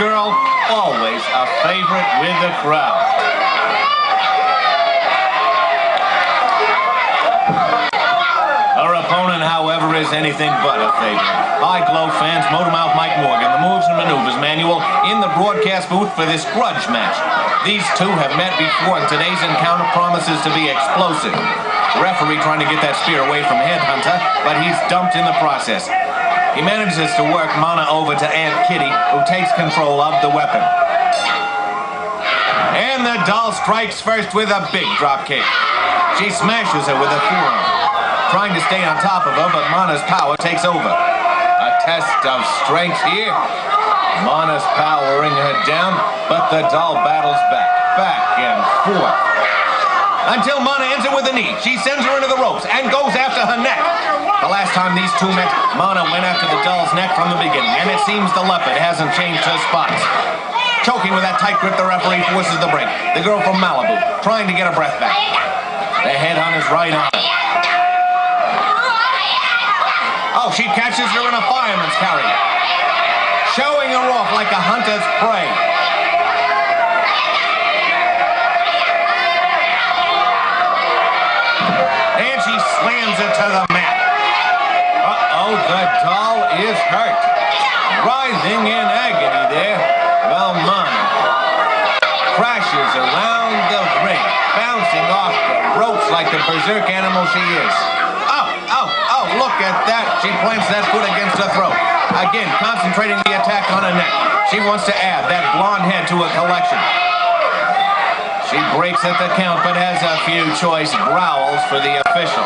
Girl, always a favorite with the crowd. Her opponent, however, is anything but a favorite. Hi, Glow fans, Motormouth Mike Morgan, the Moves and Maneuvers Manual, in the broadcast booth for this grudge match. These two have met before, and today's encounter promises to be explosive. The referee trying to get that spear away from Headhunter, but he's dumped in the process. He manages to work Manna over to Aunt Kitty, who takes control of the weapon. And the doll strikes first with a big drop kick. She smashes her with a forearm, trying to stay on top of her, but Manna's power takes over. A test of strength here. Manna's powering her down, but the doll battles back, back and forth. Until Manna ends it with a knee. She sends her into the ropes and goes after her neck. The last time these two met, Manna went after the doll's neck from the beginning, and it seems the leopard hasn't changed her spots. Choking with that tight grip, the referee forces the break. The girl from Malibu, trying to get her breath back. The right on her. Oh, she catches her in a fireman's carry. Showing her off like a hunter's prey. Slams it to the mat. Uh-oh, the doll is hurt. Writhing in agony there. Well, Manna crashes around the ring, bouncing off the ropes like the berserk animal she is. Oh, oh, oh, look at that. She plants that foot against her throat. Again, concentrating the attack on her neck. She wants to add that blonde head to her collection. She breaks at the count, but has a few choice growls for the official.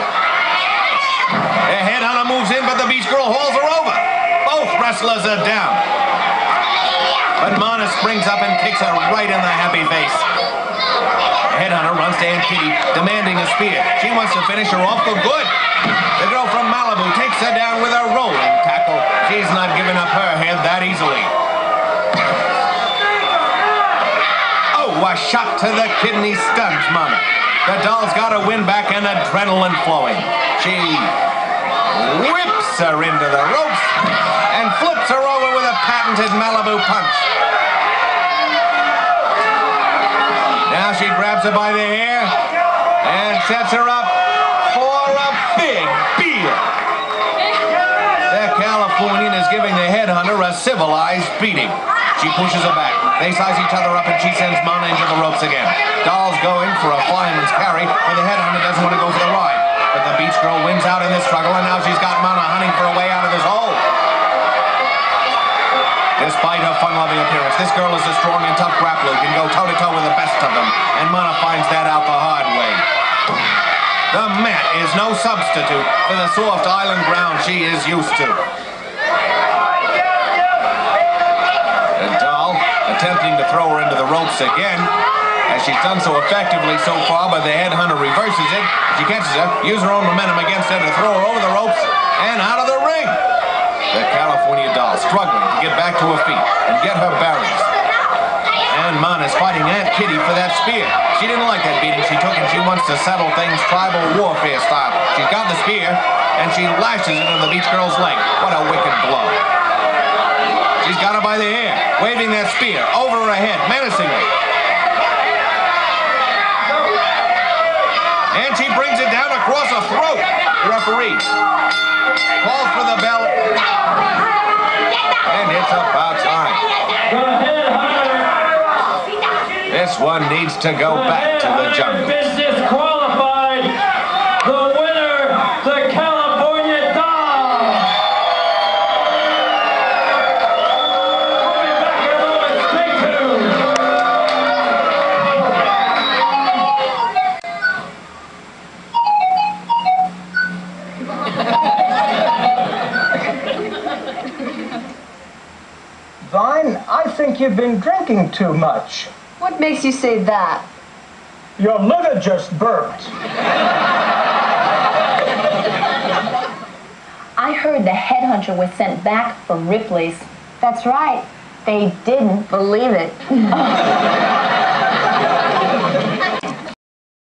The headhunter moves in, but the beach girl hauls her over. Both wrestlers are down. But Manna springs up and kicks her right in the happy face. The headhunter runs to Aunt Kitty, demanding a spear. She wants to finish her off for good. The girl from Malibu takes her down with a a shot to the kidney stuns Manna. The doll's got her win back and adrenaline flowing. She whips her into the ropes and flips her over with a patented Malibu punch. Now she grabs her by the hair and sets her up for a big beer. The Californian is giving the headhunter a civilized beating. She pushes her back. They size each other up and she sends Manna into the ropes again. Doll's going for a fireman's carry, but the headhunter doesn't want to go for the ride. But the beach girl wins out in this struggle, and now she's got Manna hunting for a way out of this hole. Despite her fun-loving appearance, this girl is a strong and tough grappler who can go toe-to-toe with the best of them, and Manna finds that out the hard way. The mat is no substitute for the soft island ground she is used to. The doll attempting to throw her into the ropes again, as she's done so effectively so far, but the headhunter reverses it. She catches her, uses her own momentum against her to throw her over the ropes and out of the ring. The California doll struggling to get back to her feet and get her bearings. And Manna's fighting Aunt Kitty for that spear. She didn't like that beating she took and she wants to settle things tribal warfare style. She's got the spear and she lashes it into the beach girl's leg. What a wicked blow. She's got her by the hair, waving that spear over her head menacingly. And she brings it down across her throat. The referee calls for the bell. And it's about time. This one needs to go back to the jungle. Vine, I think you've been drinking too much. What makes you say that? Your liver just burped. I heard the headhunter was sent back from Ripley's. That's right. They didn't believe it.